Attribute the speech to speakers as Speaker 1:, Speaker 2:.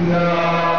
Speaker 1: No.